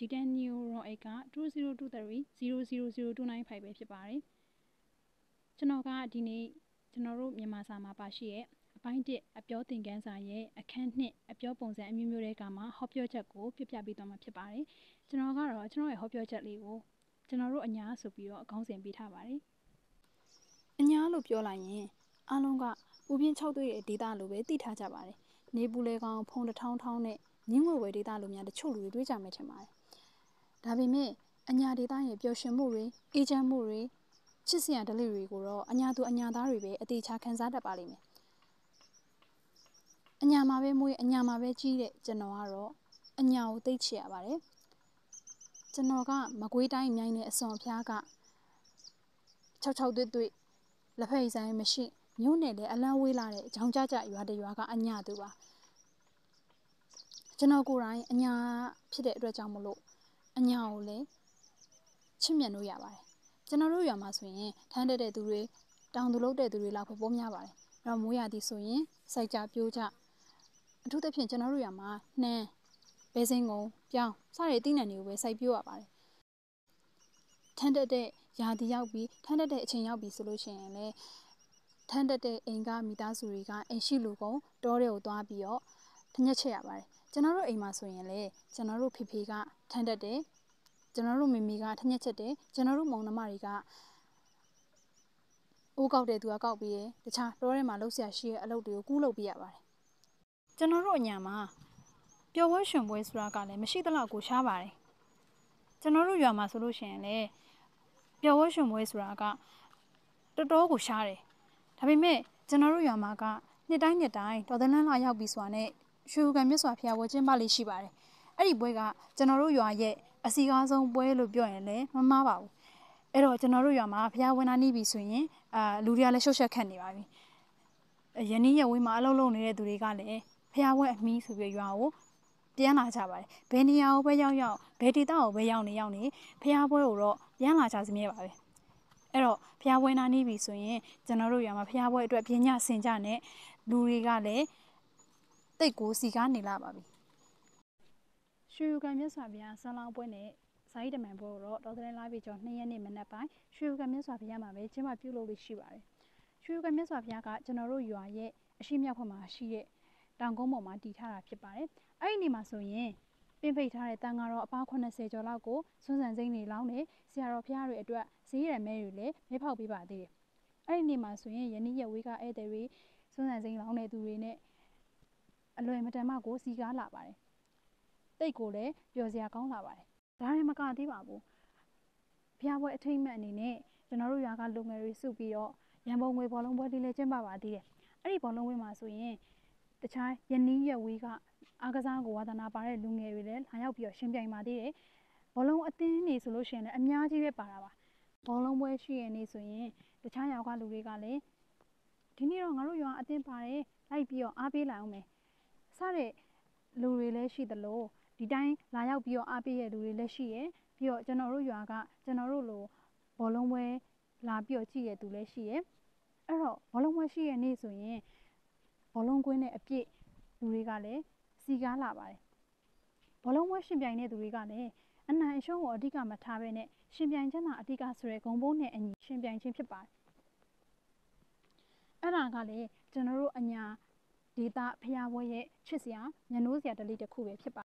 G10 Neuron 8က2023000295ပဲဖြစ်ပါတယ်ကျွန်တော်ကဒီနေ့ကျွန်တော်တို့မြန်မာစာမှာပါရှိရဲ့အပိုင်း1အပြောသင်ခန်းစာရဲ့အခန်း2အပြောပုံစံအမျိုးမျိုးတွေကမှဟောပြောချက်ကိုပြပြပေးသွားမှာဖြစ်ပါတယ်ကျွန်တော်ကတော့ကျွန်တော်ရဲ့ဟောပြောချက်လေးကိုကျွန်တော်တို့အညာဆိုပြီးတော့အကောင်းစဉ်ပေးထားပါတယ်အညာလို့ပြောလိုက်ရင်အားလုံးကပူပြင်း၆တွေ့ရဲ့ဒေတာလိုပဲသိထားကြပါတယ်နေပူလေကောင်ဖုံတထောင်းထောင်းနဲ့ညင်းဝဲဝဲဒေတာလိုများတချို့လူတွေတွေးကြမယ်ထင်ပါတယ် ဒါပေမဲ့အညာဒေတာရဲ့ပျော်ရွှင်မှုတွေအေးချမ်းမှုတွေချစ်စရာဓလေ့တွေကိုတော့အညာသူအညာသားတွေပဲအသေးချာခံစားတတ်ပါလိမ့်မယ်အညာမှာပဲမွေးအညာမှာပဲကြီးတဲ့ကျွန်တော်ကတော့အညာကိုသိချရပါတယ်ကျွန်တော်ကမကွေးတိုင်းမြိုင်းတဲ့အစွန်ဖျားက66တွေ့တွေ့လက်ဖက်ဆိုင်မရှိမြို့နယ်လည်းအလန်းဝေးလာတဲ့ဂျောင်းကြကြရွာတရွာကအညာသူပါကျွန်တော်ကိုယ်တိုင်အညာဖြစ်တဲ့အတွက်ကြောင့်မလို့ အညာကိုလည်းချစ်မြတ်လို့ရပါတယ်ကျွန်တော်တို့ရွာမှာဆိုရင်ထမ်းတက်တဲ့သူတွေတောင်သူလုပ်တဲ့သူတွေလောက်ပဲပေါ်များပါတယ်အဲ့တော့မိုးရသည်ဆိုရင်စိုက်ကြပြိုးကြအထူးသဖြင့်ကျွန်တော်တို့ရွာမှာနှမ်းဘဲစင်းကုံပြောင်းစတဲ့အသီးနှံတွေကိုပဲစိုက်ပြိုးရပါတယ်ထမ်းတက်တဲ့ရာသီရောက်ပြီးထမ်းတက်တဲ့အချိန်ရောက်ပြီးဆိုလို့ရှိရင်လည်းထမ်းတက်တဲ့အိမ်ကမိသားစုတွေကအိမ်ရှိလူကုန်တောတွေကိုသွားပြီးတော့ထညက်ချက်ရပါတယ် ကျွန်တော်တို့အိမ်မှာဆိုရင်လေကျွန်တော်တို့ဖေဖေကထမ်းတက်တယ်ကျွန်တော်တို့မေမေကထညက်ချက်တယ်ကျွန်တော်တို့မောင်နှမတွေကအိုးကောက်တဲ့သူကကောက်ပြီးရတခြားတောထဲမှာလှုပ်ရှားရှိတဲ့အလုပ်တွေကိုကူးလုပ်ပြရပါတယ်ကျွန်တော်တို့အညာမှာပျော်ပွဲရှင်ပွဲဆိုတာကလည်းမရှိသလောက်ကိုရှားပါတယ်ကျွန်တော်တို့ရွာမှာဆိုလို့ရှိရင်လည်းပျော်ပွဲရှင်ပွဲဆိုတာကတော်တော်ကိုရှားတယ်ဒါပေမဲ့ကျွန်တော်တို့ရွာမှာကနှစ်တိုင်းနှစ်တိုင်းတော်သလန်းလာရောက်ပြီးဆိုတာနဲ့ ရွှေကံမြတ်စွာဘုရားဝကျင်းပလေးရှိပါတယ်အဲ့ဒီပွဲကကျွန်တော်တို့ရွာရဲ့အစီကားဆုံးပွဲလို့ပြောရင်လည်းမမှားပါဘူးအဲ့တော့ကျွန်တော်တို့ရွာမှာဘုရားဝင်လာနေပြီဆိုရင်အာလူတွေကလည်းရှုပ်ရှက်ခတ်နေပါပြီယနေ့ရက်ဝင်းမှာအလုပ်လုပ်နေတဲ့သူတွေကလည်းဖះဝဲအမီးဆိုပြီးရွာကိုပြန်လာကြပါတယ်ဘယ်နေရာကိုပဲရောက်ရောက်ဘယ်ဒေသကိုပဲရောက်နေရောက်နေဖះပွဲကိုတော့ပြန်လာကြစမြဲပါပဲအဲ့တော့ဖះပွဲနာနေပြီဆိုရင်ကျွန်တော်တို့ရွာမှာဖះပွဲအတွက်ပြင်းညဆင်ကြနဲ့လူတွေကလည်း တိတ်ကိုစီကားနေလာပါပြီရွှေယူကန်မြတ်စွာဘုရားဆန်းလောင်းပွဲနဲ့ဇာတိတမန်ပွဲကိုတော့ဒေါ်သလဲလာပြီကျော်2ရက်နေ့မနက်ပိုင်းရွှေယူကန်မြတ်စွာဘုရားမှာပဲကျင်းပပြုလုပ်လို့ရှိပါတယ်ရွှေယူကန်မြတ်စွာဘုရားကကျွန်တော်တို့ရွာရဲ့အရှိမြောက်ဘက်မှာရှိတဲ့တောင်ကုန်းပေါ်မှာတည်ထားတာဖြစ်ပါတယ်အဲ့ဒီနေမှာဆိုရင်ပင်ဖိတ်ထားတဲ့တန်ဃာတော်အပါ80ကျော်လောက်ကိုစွန်းစံစိမ့်တွေလောင်းနေဆရာတော်ဖျားတွေအတွက်ဈေးရမဲတွေလည်းမဲဖောက်ပေးပါသေးတယ်အဲ့ဒီနေမှာဆိုရင်ယနေ့ရက်ဝေးကဧည့်သည်တွေစွန်းစံစိမ့်လောင်းတဲ့သူတွေနဲ့ အလွယ်မတန်မှကိုစီကားလာပါတယ်တိတ်ကိုလည်းပျော်စရာကောင်းလာပါတယ်ဒါရင်မကသေးပါဘူးဖျားပွဲအထိမ့်မှတ်အနေနဲ့ကျွန်တော်တို့ရွာကလူငယ်တွေစုပြီးတော့ရန်ပုံငွေဘောလုံးပွဲလေးလည်းကျင်းပပါသေးတယ်အဲ့ဒီဘောလုံးပွဲမှာဆိုရင်တခြားယနီးရက်ဝေးကအားကစားကိုဝါသနာပါတဲ့လူငယ်တွေလည်းလာရောက်ပြီးတော့ရှင်ပြိုင်ပါသေးတယ်ဘောလုံးအသင်းနေဆိုလို့ရှိရင်လည်းအများကြီးပဲပါတာပါဘောလုံးပွဲရှိရနေဆိုရင်တခြားရောက်ကလူတွေကလည်းဒီနေ့တော့ငါတို့ရွာအသင်းပါတယ်လိုက်ပြီးတော့အားပေးလိုက်အောင်မယ် စတဲ့လူတွေလည်းရှိသလိုဒီတိုင်းလာရောက်ပြီးတော့အားပေးရတဲ့လူတွေလည်းရှိရပြီးတော့ကျွန်တော်တို့ရွာကကျွန်တော်တို့လိုဘောလုံးပွဲလာပြီးတော့ကြည့်ရတဲ့သူလည်းရှိရအဲ့တော့ဘောလုံးပွဲရှိရနေဆိုရင်ဘောလုံးကွင်းနဲ့အပြည့်လူတွေကလည်းစီကားလာပါတယ်ဘောလုံးပွဲရှင်ပြိုင်တဲ့သူတွေကလည်းအနိုင်အရှုံးကိုအဓိကမထားဘဲနဲ့ရှင်ပြိုင်ခြင်းသာအဓိကဆိုတဲ့ဂုံဘိုးနဲ့အညီရှင်ပြိုင်ခြင်းဖြစ်ပါတယ်အဲ့ဒါကလည်းကျွန်တော်တို့အညာ ဒေတာဖျားပွဲရဲ့ချစ်စရာညနိုးစရာတလေးတစ်ခုပဲဖြစ်ပါ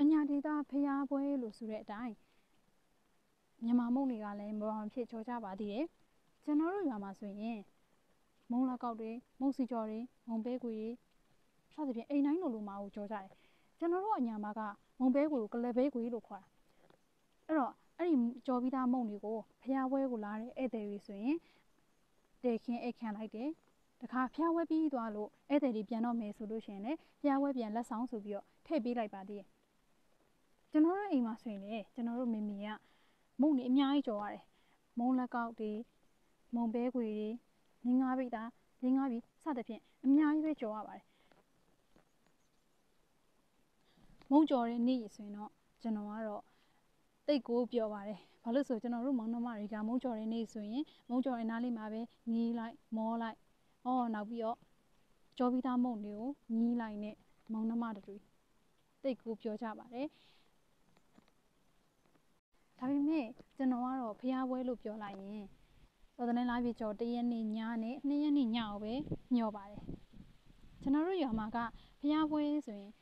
အညာဒေတာဖျားပွဲလို့ဆိုတဲ့အတိုင်းမြန်မာမုံတွေကလည်းမဘာမဖြစ်ကြောကြပါသေးတယ်ကျွန်တော်တို့ရွာမှာဆိုရင်မုံလက်ကောက်တွေမုံစီကြော်တွေမုံပဲကွေတွေစသဖြင့်အိမ်တိုင်းလိုလိုမှာကိုကြောကြတယ်ကျွန်တော်တို့အညာမှာကမုံပဲကွေကိုကလပဲကွေလို့ခေါ်တာအဲ့တော့အဲ့ဒီကြော်ပြီးသားမုံတွေကိုဖျားပွဲကိုလာတဲ့ဧည့်သည်တွေဆိုရင်တဲခင်းအိတ်ခံလိုက်တယ် တခါဖျားဝဲပြီးသွားလို့ဧည့်သည်တွေပြန်တော့မယ်ဆိုလို့ရှိရင်လည်းဖျားဝဲပြန်လက်ဆောင်ဆိုပြီးတော့ထည့်ပေးလိုက်ပါသေးတယ်ကျွန်တော်တို့အိမ်မှာဆိုရင်လေကျွန်တော်တို့မိမိကမုံတွေအများကြီးကြော်ရတယ်မုံလက်ကောက်တွေမုံပဲခွေတွေငင်းငါးပိတာငင်းငါးပြီးစသဖြင့်အများကြီးပဲကြော်ရပါတယ်မုံကြော်တဲ့နေ့ဆိုရင်တော့ကျွန်တော်ကတော့တိတ်ကိုပြောပါတယ်ဘာလို့ဆိုကျွန်တော်တို့မောင်နှမတွေကမုံကြော်တဲ့နေ့ဆိုရင်မုံကြော်တဲ့နားလေးမှာပဲငီးလိုက်မောလိုက် အော်နောက်ပြီးတော့ကြောပြီးသားမုံတွေကိုညီးလိုက်နဲ့မောင်နှမတူတိတ်ကူပြောကြပါတယ်ဒါပေမဲ့ကျွန်တော်ကတော့ဖျားပွဲလို့ပြောလိုက်ရင်သောတနင်္လာပြည်ကျော်တရက်နေ့ညနဲ့နှစ်ရက်နေ့ညကိုပဲညော်ပါတယ်ကျွန်တော်တို့ရွာမှာကဖျားပွဲဆိုရင်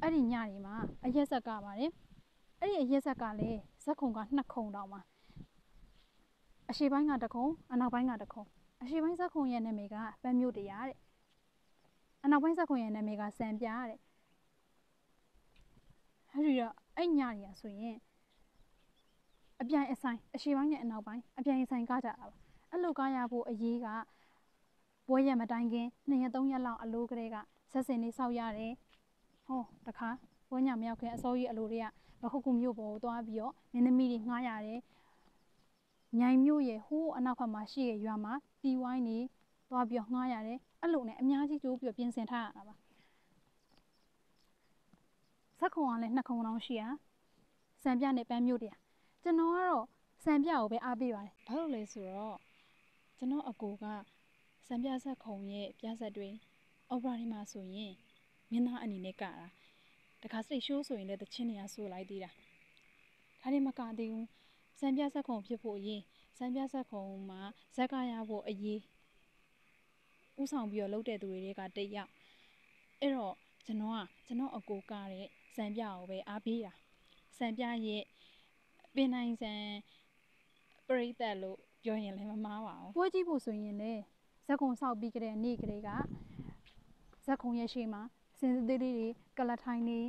အဲ့ဒီညတွေမှာအရက်ဆက်ကပါတယ်အဲ့ဒီအရက်ဆက်ကလည်းဇက်ခုံကနှစ်ခုံတောင်မှာအရှိပိုင်းကတခုံအနောက်ပိုင်းကတခုံ အရှိပိုင်းဇက်ခုံရဲ့နာမည်ကပန်းမြို့တရားတဲ့အနောက်ပိုင်းဇက်ခုံရဲ့နာမည်ကစံပြတဲ့အဲ့ဒီတော့အဲ့ညတွေကဆိုရင်အပြိုင်အဆိုင်အရှိပိုင်းနဲ့အနောက်ပိုင်းအပြိုင်အဆိုင်ကားကြတာပါအဲ့လိုကားရဖို့အရေးကပွဲရမတိုင်ခင်2ရက်3ရက်လောက်အလိုကလေးကဆက်စင်နေစောက်ရတယ်ဟောတခါပွဲညမရောက်ခင်အစိုးရအလိုတွေကဘခုကူမြို့ပေါ်ကိုသွားပြီးတော့မင်းသမီးတွေငှားရတယ် မြိုင်မြို့ရဲ့ဟိုးအနောက်ဘက်မှာရှိတဲ့ရွာမှာတီဝိုင်းနေသွားပြီးတော့ငှားရတယ်အဲ့လိုနဲ့အများကြီးကြိုးပြီးတော့ပြင်ဆင်ထားရတာပါဇက်ခုံကလည်းနှစ်ခုံတောင်ရှိရစံပြနဲ့ပန်းမြို့တရားကျွန်တော်ကတော့စံပြကိုပဲအားပေးပါတယ်ဘာလို့လဲဆိုတော့ကျွန်တော်အကိုကစံပြဆက်ခုံရဲ့ပြဆက်တွေအော်ပရာတွေမှာဆိုရင်မင်းသားအနေနဲ့ကတာတခါစိတ်ရှိုးဆိုရင်လည်းတချင်းနေရဆိုလိုက်သေးတာဒါတွေမကသေးဘူးစံ ပြဆက်ခုံဖြစ်ဖို့အရေးစံပြဆက်ခုံမှာဇက်ကရဖို့အရေးဥဆောင်ပြီးတော့လုပ်တဲ့သူတွေကတယောက်အဲ့တော့ကျွန်တော်ကကျွန်တော်အကိုကတဲ့စံပြကိုပဲအားပေးတာစံပြရဲ့ပင်နိုင်ဆန်ပရိသတ်လို့ပြောရင်လည်းမမှားပါဘူးပွဲကြည့်ဖို့ဆိုရင်လေဇက်ခုံဆောက်ပြီးကြတဲ့နေ့ကလေးကဇက်ခုံရဲ့ရှေ့မှာစင်စသေးလေးတွေကလထိုင်းနေ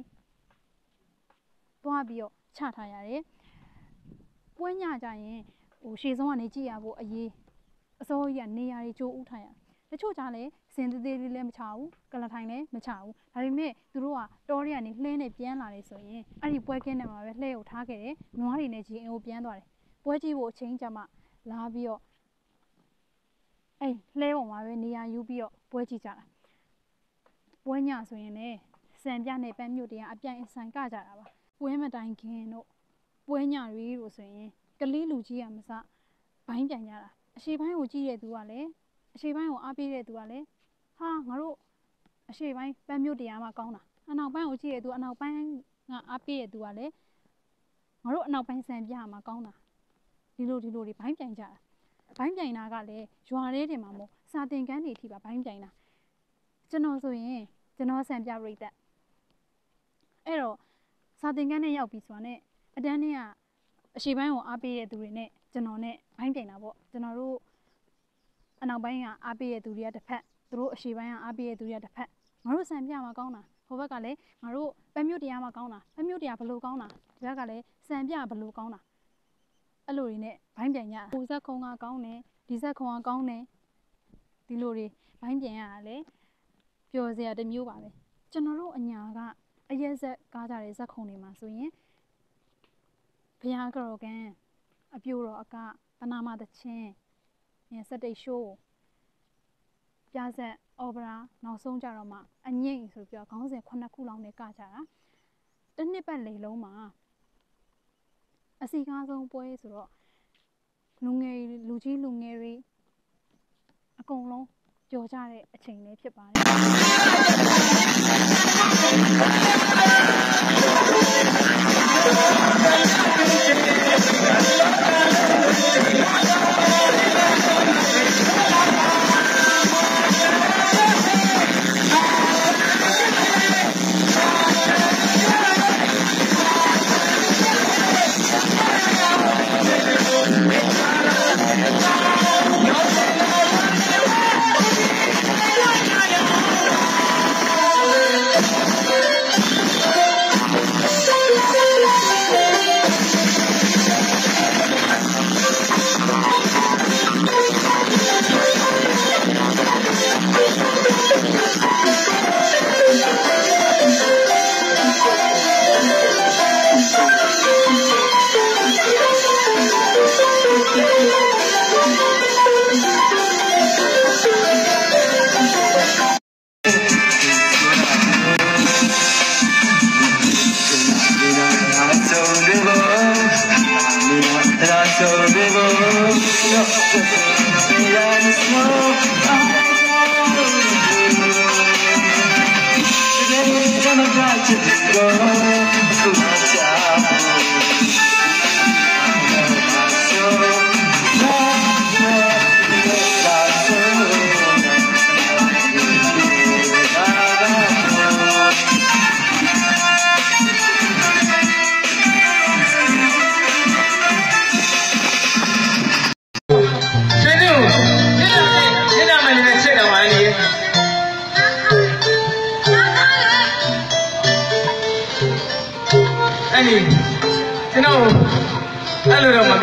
သွားပြီးတော့ချထားရတယ် ပွဲညကြရင်ဟိုရှေ့ဆုံးကနေကြည့်ရဖို့အရေးအစိုးရကနေရာတွေကြိုးဥထားရတချို့ကြလည်းစင်သေးသေးလေးလည်းမချဘူးကလထိုင်လည်းမချဘူးဒါပေမဲ့သူတို့ကတောတွေကနေလှဲနဲ့ပြန်လာတယ်ဆိုရင်အဲ့ဒီပွဲကင်းထဲမှာပဲလှဲကိုထားခဲ့တယ်နွားတွေနဲ့ဂျင်းအိမ်ကိုပြန်သွားတယ်ပွဲကြည့်ဖို့အချိန်ကြမှာလာပြီးတော့အဲ့လှဲပေါ်မှာပဲနေရာယူပြီးတော့ပွဲကြည့်ကြတာပွဲညဆိုရင်လည်းစံပြနဲ့ပန်းမြို့တရားအပြိုင်အဆိုင်ကကြတာပါပွဲမတိုင်ခင်တို့ ပွဲညတွေလို့ဆိုရင်ကလေးလူကြီးကမစဘိုင်းပြန်ကြတာအရှိပိုင်းကိုကြည့်တဲ့သူကလည်းအရှိပိုင်းကိုအားပေးတဲ့သူကလည်းဟာငါတို့အရှိပိုင်းပန်းမြို့တရားမှာကောင်းတာအနောက်ပိုင်းကိုကြည့်တဲ့သူအနောက်ပိုင်းကအားပေးတဲ့သူကလည်းငါတို့အနောက်ပိုင်းစံပြမှာကောင်းတာဒီလိုဒီလိုတွေဘိုင်းပြန်ကြတာဘိုင်းပြန်တာကလည်းရွာလေးတွေမှာမို့စာတင်ကန်းတွေထိပါဘိုင်းပြန်တာကျွန်တော်ဆိုရင်ကျွန်တော်စံပြရိတ်သက်အဲ့တော့စာတင်ကန်းနဲ့ရောက်ပြီဆိုတာနဲ့ အတန်းနဲ့ကအရှိပိုင်းကိုအားပေးတဲ့သူတွေနဲ့ကျွန်တော်နဲ့ဘိုင်းပြန်တာပေါ့ကျွန်တော်တို့အနောက်ပိုင်းကအားပေးတဲ့သူတွေကတစ်ဖက်သူတို့အရှိပိုင်းကအားပေးတဲ့သူတွေကတစ်ဖက်ငါတို့စံပြမှာကောင်းတာဟိုဘက်ကလည်းငါတို့ပန်းမြို့တရားမှာကောင်းတာပန်းမြို့တရားဘလို့ကောင်းတာဒီဘက်ကလည်းစံပြဘလို့ကောင်းတာအဲ့လိုတွေနဲ့ဘိုင်းပြန်ရဟိုဇက်ခုံကကောင်းတယ်ဒီဇက်ခုံကကောင်းတယ်ဒီလိုတွေဘိုင်းပြန်ရတာလေပျော်စရာတစ်မျိုးပါပဲကျွန်တော်တို့အညာကအရက်ဇက်ကားကြတဲ့ဇက်ခုံတွေမှာဆိုရင် ဘုရားကရောကံအပြိုတော်အကပနာမသချင်းစက်တိတ်ရှိုးပြဆက်အော်ပရာနောက်ဆုံးကြတော့မှအငိမ့်ဆိုပြီးတော့ခေါင်းစဉ်9ခုလောက်နဲ့ကကြတာတစ်နှစ်ပတ်လေလုံးမှာအစီကားဆုံးပွဲဆိုတော့လူငယ်လူကြီးလူငယ်တွေအကုန်လုံးကြော်ကြတဲ့အချိန်လေးဖြစ်ပါတယ် Thank you. Gonna die to go, go, go, go.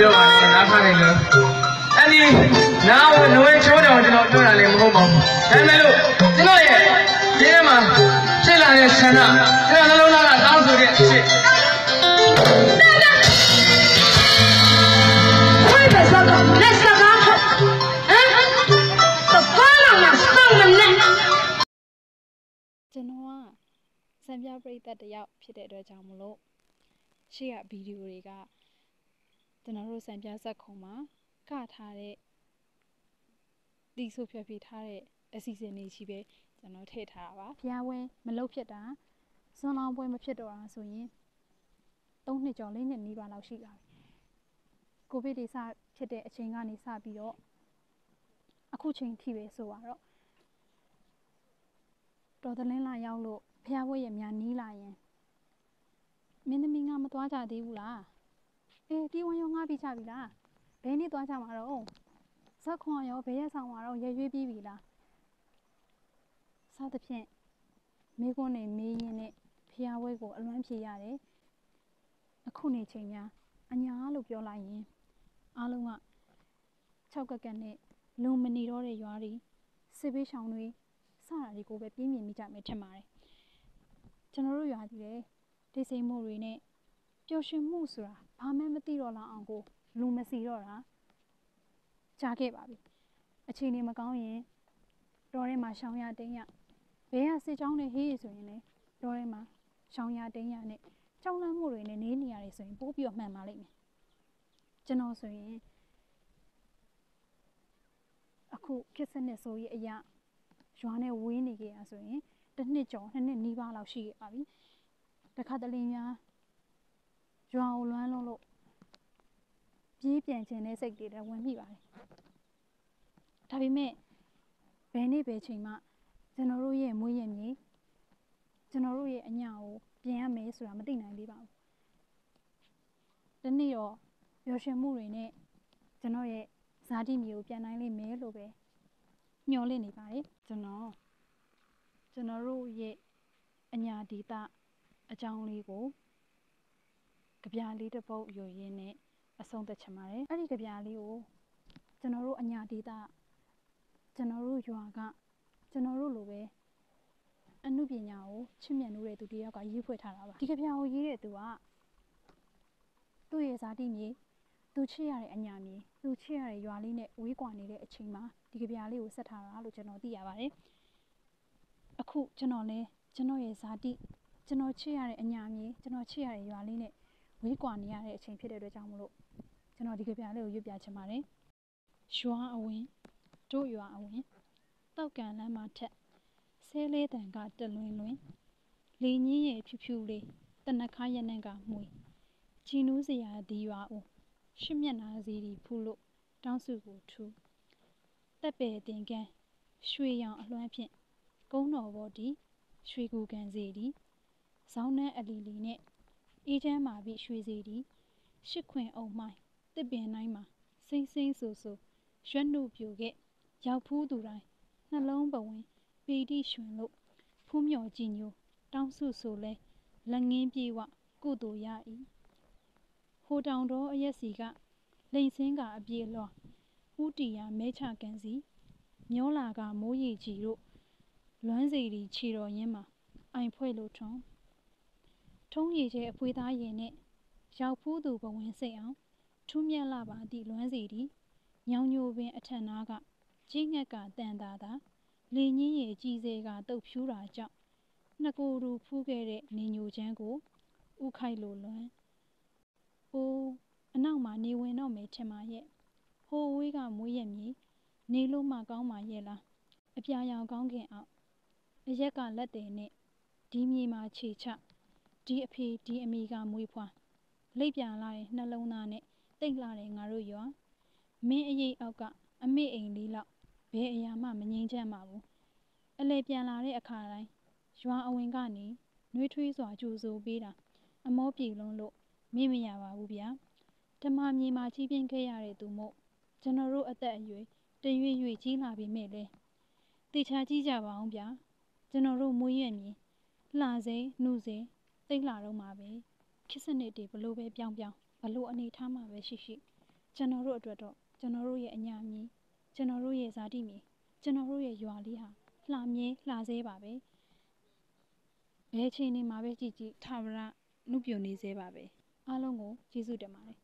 ပြောပါနဲ့နားခါနေလို့အဲ့ဒီနားဝင်နွေချိုးတောင်ကျွန်တော်ပြောတာလည်းမဟုတ်ပါဘူးဒါပေမဲ့လို့ကျွန်တော်ရဲ့ဒီထဲမှာဖြစ်လာတဲ့ဆန္ဒအဲ့ဒါနှလုံးသားကတောင်းဆိုတဲ့အဖြစ်ကျွန်တော်ကစံပြပရိသတ်တယောက်ဖြစ်တဲ့အတွက်ကြောင့်မလို့ရှေ့ကဗီဒီယိုတွေက ကျွန်တော်တို့စံပြဇက်ခုံမှာကထားတဲ့တီးဆိုဖြတ်ဖြေထားတဲ့အစီအစဉ်တွေရှိပဲကျွန်တော်ထည့်ထားတာပါဖျားဝဲမလုတ်ဖြစ်တာစွန်းလောင်းပွဲမဖြစ်တော့တာဆိုရင်၃နှစ်ကျော်၄နှစ်နီးပါးလောက်ရှိပါပြီကိုဗစ်တွေစဖြစ်တဲ့အချိန်ကနေစပြီးတော့အခုချိန်ထိပဲဆိုတော့တော်သလင်းလာရောက်လို့ဖះဘွဲ့ရများနီးလာရင်မင်းသမီးငါမသွားကြသေးဘူးလား အေးတီးဝမ်းရောငါပြီးချပြီလားဘယ်နေ့သွားကြမှာတော့ဇက်ခွန်ရောဘယ်ရက်ဆောင်မှာတော့ရရွေးပြီးပြီလားစသဖြင့်မိကွန်းနေမေးရင်နဲ့ဖះဘွဲ့ကိုအလွမ်းဖြေရတယ်အခုနေချိန်များအညာလို့ပြောလိုက်ရင်အားလုံးက၆ကက်ကက်နဲ့လုံမနေတော့တဲ့ရွာတွေစစ်ပေးရှောင်တွေစတာတွေကိုပဲပြင်းပြင်းမိကြမယ်ထင်ပါတယ်ကျွန်တော်တို့ရွာကြီးလေဒိစိမ်မှုတွေနဲ့ပျော် ရွှင်မှုဆိုတာဘာမှမသိတော့လောက်အောင်ကိုလူမစီတော့တာကြားခဲ့ပါပြီအချိန်နေမကောင်းရင်တော်ထဲမှာရှောင်းရတိန်ရဘဲကစစ်ကြောင်းတွေဟေးဆိုရင်လေတော်ထဲမှာရှောင်းရတိန်ရနဲ့ကြောင်းလန့်မှုတွေနဲ့နေနေရတယ်ဆိုရင်ပိုးပြီးတော့မှန်ပါလိမ့်မယ်ကျွန်တော်ဆိုရင်အခုခစ်စနစ်ဆိုကြီးအရာရွာနဲ့ဝေးနေခဲ့ရဆိုရင်တစ်နှစ်ကျော်နှစ်နှစ်နီးပါးလောက်ရှိခဲ့ပါပြီတခါတလေများ ရွာကိုလွမ်းလုံးလို့ပြေးပြန်ခြင်းတဲ့စိတ်တွေလည်းဝင်မိပါတယ်ဒါပေမဲ့ဘယ်နေ့ဘယ်ချိန်မှကျွန်တော်တို့ရဲ့မွေးရမြေကျွန်တော်တို့ရဲ့အညာကိုပြင်ရမယ်ဆိုတာမသိနိုင်သေးပါဘူးဒီနေ့တော့ပျော်ရွှင်မှုတွေနဲ့ကျွန်တော်ရဲ့ဇာတိမြေကိုပြန်နိုင်လိမ့်မယ်လို့ပဲမျှော်လင့်နေပါတယ်ကျွန်တော်ကျွန်တော်တို့ရဲ့အညာဒေတာအကြောင်းလေးကို ကြပြလေးတစ်ပုတ်ယူရင်းနဲ့အဆုံးသတ်ချင်ပါတယ်အဲ့ဒီကြပြလေးကိုကျွန်တော်တို့အညာဒေတာကျွန်တော်တို့ရွာကကျွန်တော်တို့လိုပဲအမှုပညာကိုချစ်မြတ်နိုးတဲ့သူတယောက်ကရေးဖွဲ့ထားတာပါဒီကြပြကိုရေးတဲ့သူကသူ့ရဲ့ဇာတိမြေသူချစ်ရတဲ့အညာမြေသူချစ်ရတဲ့ရွာလေးနဲ့ဝေးကွာနေတဲ့အချိန်မှာဒီကြပြလေးကိုဆက်ထားတာလို့ကျွန်တော်သိရပါတယ်အခုကျွန်တော်လဲကျွန်တော်ရဲ့ဇာတိကျွန်တော်ချစ်ရတဲ့အညာမြေကျွန်တော်ချစ်ရတဲ့ရွာလေးနဲ့ ဝေးကွာနေရတဲ့အချိန်ဖြစ်တဲ့အတွက်ကြောင့်မလို့ကျွန်တော်ဒီကြပြလေးကိုရွတ်ပြချင်ပါတယ်ရွာအဝင်တို့ရွာအဝင်တောက်ကန်လမ်းမှာထက်ဆဲလေးတန်ကတလွင်လွင်လေညင်းရဲ့ဖြူဖြူလေးတနခါရနံ့ကမှုေချီနူးစရာဒီရွာဦးရှစ်မျက်နာစီဒီဖူးလို့တောင်းစုကိုထူးတက်ပယ်တင်ကန်းရွှေရောင်အလွှမ်းဖြင့်ကုန်းတော်ဘော်ဒီရွှေကူကန်စီဒီဇောင်းနှန်းအလီလီနဲ့ အေးချမ်းမာပြီးရွှေစီဒီရှစ်ခွင်အုံမိုင်းတစ်ပင်တိုင်းမှာစိမ့်စိမ့်ဆူဆူရွက်နှုပြိုခဲ့ရောက်ဖူးသူတိုင်းနှလုံးပဝင်ပီတိရွှင်လို့ဖူးမြော်ကြည်ညိုတောင်းစုဆိုလဲလက်ငင်းပြေဝကုသိုလ်ရ၏ဟိုတောင်တော်အရက်စီကလိန်စင်းကအပြေလွှာဥတီယာမဲချကန်စီမျောလာကမိုးရီကြီးတို့လွမ်းစီဒီခြေတော်ရင်းမှာအိုင်ဖွဲ့လို့ထွန်း ထုံးရည်ကျဲအဖွေသားရင်နဲ့ရောက်ဖူးသူဘဝင်စိတ်အောင်ထူးမြတ်လာပါသည့်လွမ်းစီဒီညောင်ညိုပင်အထက်နားကကြီးငှက်ကတန်တာသာလေညင်းရည်ကြီးစေကတုတ်ဖြူးတာကြောင့်နှစ်ကိုယ်တူဖူးခဲ့တဲ့နေညိုချမ်းကိုဥခိုက်လိုလွမ်းအိုးအနောက်မှာနေဝင်တော့မယ်ထင်ပါရဲ့ဟိုဝေးကမွေးရမြေနေလို့မှကောင်းပါရဲ့လားအပြာရောင်ကောင်းခင်အောင်အရက်ကလက်တယ်နဲ့ဒီမြေမှာခြေချ ဒီအဖေဒီအမေကမွေးဖွားလိပ်ပြာလာတဲ့နှလုံးသားနဲ့တိတ်လာတဲ့ငါတို့ရွာမင်းအရေးအောက်ကအမေအိမ်လေးလောက်ဘယ်အရာမှမငြိမ်းချမ်းပါဘူးအလေပြန်လာတဲ့အခါတိုင်းရွာအဝင်ကနေနှွေးထွေးစွာကြိုဆိုပေးတာအမောပြေလုံးလို့မေ့မရပါဘူးဗျာဓမ္မမြေမှာကြီးပြင်းခဲ့ရတဲ့သူမို့ကျွန်တော်တို့အသက်အရွယ်တရွေ့ရွေ့ကြီးလာပြီမဲ့လေတေချာကြည့်ကြပါအောင်ဗျာကျွန်တော်တို့မွေးရမြေလှစေနှုစေသိ တ်လာတော့မှာပဲခစ်စနစ်တွေဘလို့ပဲပြောင်းပြောင်းဘလို့အနေထားမှာပဲရှိရှိကျွန်တော်တို့အတွက်တော့ကျွန်တော်တို့ရဲ့အညာမြေကျွန်တော်တို့ရဲ့ဇာတိမြေကျွန်တော်တို့ရဲ့ရွာလေးဟာလှမြဲလှစေပါပဲဘယ်ချိန်နေမှာပဲကြည်ကြည်ထာဝရနှုတ်ပြနေစေပါပဲအားလုံးကိုကျေးဇူးတင်ပါတယ်